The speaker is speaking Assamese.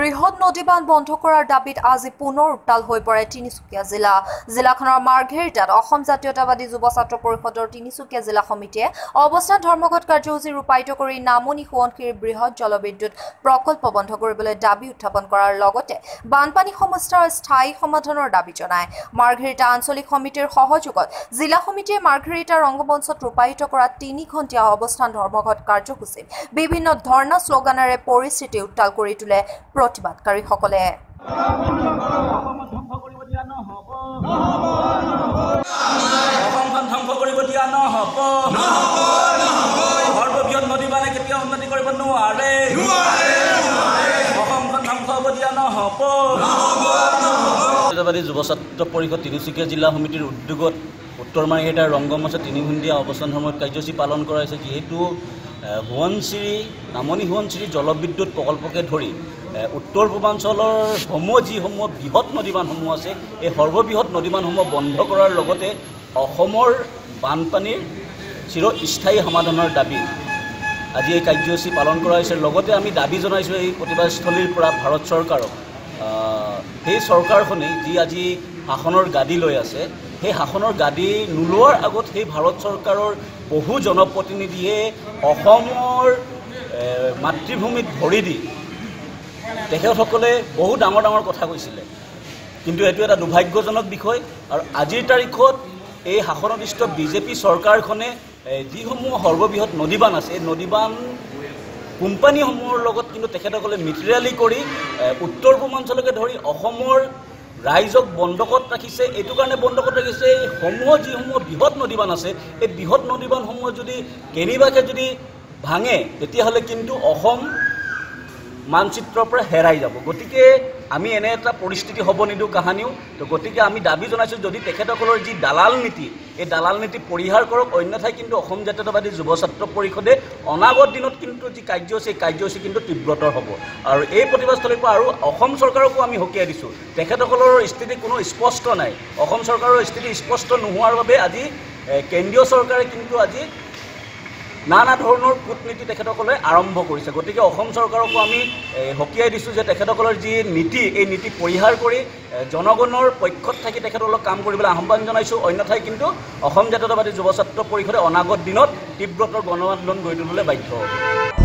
বৃহৎ নদীবান্ধ বন্ধ কৰাৰ দাবীত আজি পুনৰ উত্তাল হৈ পৰে তিনিচুকীয়া জিলা। জিলাখনৰ মাৰ্ঘেৰিটাত অসম জাতীয়তাবাদী যুৱ ছাত্ৰ পৰিষদৰ তিনিচুকীয়া জিলা সমিতিয়ে অৱস্থান ধৰ্মঘট কাৰ্যসূচী ৰূপায়িত কৰি নামনি সোৱণশিৰিৰ বৃহৎ জলবিদ্যুৎ প্ৰকল্প বন্ধ কৰিবলৈ দাবী উত্থাপন কৰাৰ লগতে বানপানী সমস্যাৰ স্থায়ী সমাধানৰ দাবী জনায়। মাৰ্ঘেৰিটা আঞ্চলিক সমিতিৰ সহযোগত জিলা সমিতিয়ে মাৰ্ঘেৰিটা ৰংগমঞ্চত ৰূপায়িত কৰা তিনি ঘণ্টীয়া অৱস্থান ধৰ্মঘট কাৰ্যসূচীত বিভিন্ন ধৰ্ণা শ্লোগানেৰে পৰিস্থিতি উত্তাল কৰি তোলে। প্ৰতিবাদকাৰীসকলে যুৱ ছাত্ৰ পৰিষদ তিনিচুকীয়া জিলা সমিতিৰ উদ্যোগত উত্তৰ মাৰ্ঘেৰিটাৰ ৰংগমঞ্চত তিনিঘণ্টীয়া অৱস্থান সময়ত কাৰ্যসূচী পালন কৰা হৈছে যিহেতু সোৱণশিৰি নামনি সোৱণশিৰি জলবিদ্যুৎ প্ৰকল্পকে ধৰি উত্তৰ পূৰ্বাঞ্চলৰ সমূহ যিসমূহ বৃহৎ নদীবান্ধসমূহ আছে এই সৰ্ববৃহৎ নদীবান্ধসমূহ বন্ধ কৰাৰ লগতে অসমৰ বানপানীৰ চিৰস্থায়ী সমাধানৰ দাবী আজি এই কাৰ্যসূচী পালন কৰা হৈছে। লগতে আমি দাবী জনাইছোঁ এই প্ৰতিবাদস্থলীৰ পৰা ভাৰত চৰকাৰক। সেই চৰকাৰখনে যি আজি শাসনৰ গাদী লৈ আছে সেই শাসনৰ গাদী নোলোৱাৰ আগত সেই ভাৰত চৰকাৰৰ বহু জনপ্ৰতিনিধিয়ে অসমৰ মাতৃভূমিত ভৰি দি তেখেতসকলে বহু ডাঙৰ ডাঙৰ কথা কৈছিলে। কিন্তু এইটো এটা দুৰ্ভাগ্যজনক বিষয় আৰু আজিৰ তাৰিখত এই শাসনাধিষ্ঠ বিজেপি চৰকাৰখনে যিসমূহ সৰ্ববৃহৎ নদীবান আছে এই নদীবান কোম্পানীসমূহৰ লগত কিন্তু তেখেতসকলে মিত্ৰালি কৰি উত্তৰ পূৰ্বাঞ্চলকে ধৰি অসমৰ ৰাইজক বন্ধকত ৰাখিছে। এইটো কাৰণে বন্ধকত ৰাখিছে এই সমূহ যিসমূহ বৃহৎ নদীবান আছে এই বৃহৎ নদীবানসমূহ যদি কেনিবাকে যদি ভাঙে তেতিয়াহ'লে কিন্তু অসম মানচিত্ৰৰ পৰা হেৰাই যাব। গতিকে আমি এনে এটা পৰিস্থিতি হ'ব নিদিওঁ কাহানিও। তো গতিকে আমি দাবী জনাইছোঁ যদি তেখেতসকলৰ যি দালাল নীতি এই দালাল নীতি পৰিহাৰ কৰক অন্যথাই কিন্তু অসম জাতীয়তাবাদী যুৱ ছাত্ৰ পৰিষদে অনাগত দিনত কিন্তু যি কাৰ্যসূচী এই কাৰ্যসূচী কিন্তু তীব্ৰতৰ হ'ব। আৰু এই প্ৰতিবাদস্থলীৰ পৰা আৰু অসম চৰকাৰকো আমি সকীয়াই দিছোঁ। তেখেতসকলৰ স্থিতি কোনো স্পষ্ট নাই। অসম চৰকাৰৰ স্থিতি স্পষ্ট নোহোৱাৰ বাবে আজি কেন্দ্ৰীয় চৰকাৰে কিন্তু আজি নানা ধৰণৰ কূটনীতি তেখেতসকলে আৰম্ভ কৰিছে। গতিকে অসম চৰকাৰকো আমি সকীয়াই দিছোঁ যে তেখেতসকলৰ যি নীতি এই নীতি পৰিহাৰ কৰি জনগণৰ পক্ষত থাকি তেখেতসকলক কাম কৰিবলৈ আহ্বান জনাইছোঁ। অন্যথাই কিন্তু অসম জাতীয়তাবাদী যুৱ ছাত্ৰ পৰিষদে অনাগত দিনত তীব্ৰতৰ গণ আন্দোলন গঢ়ি তুলিবলৈ বাধ্য হ'ব।